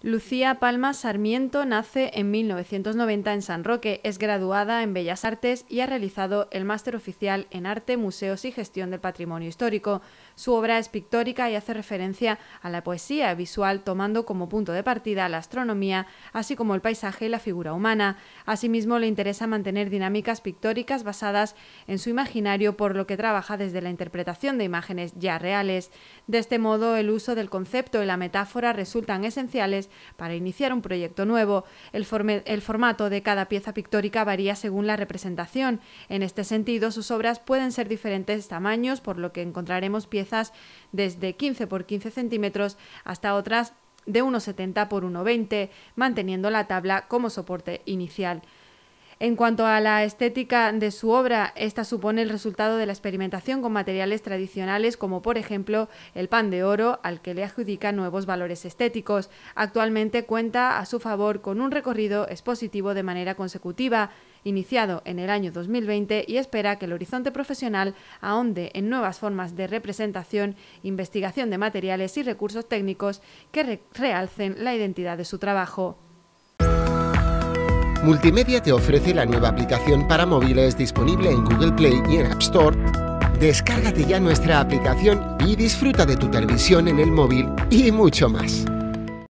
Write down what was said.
Lucía Palma Sarmiento nace en 1990 en San Roque, es graduada en Bellas Artes y ha realizado el máster oficial en Arte, Museos y Gestión del Patrimonio Histórico. Su obra es pictórica y hace referencia a la poesía visual tomando como punto de partida la astronomía, así como el paisaje y la figura humana. Asimismo, le interesa mantener dinámicas pictóricas basadas en su imaginario, por lo que trabaja desde la interpretación de imágenes ya reales. De este modo, el uso del concepto y la metáfora resultan esenciales para iniciar un proyecto nuevo. El, formato de cada pieza pictórica varía según la representación. En este sentido, sus obras pueden ser diferentes tamaños, por lo que encontraremos piezas desde 15 por 15 centímetros hasta otras de 1,70 por 1,20, manteniendo la tabla como soporte inicial. En cuanto a la estética de su obra, esta supone el resultado de la experimentación con materiales tradicionales como por ejemplo el pan de oro, al que le adjudica nuevos valores estéticos. Actualmente cuenta a su favor con un recorrido expositivo de manera consecutiva, iniciado en el año 2020 y espera que el horizonte profesional ahonde en nuevas formas de representación, investigación de materiales y recursos técnicos que realcen la identidad de su trabajo. Multimedia te ofrece la nueva aplicación para móviles disponible en Google Play y en App Store. Descárgate ya nuestra aplicación y disfruta de tu televisión en el móvil y mucho más.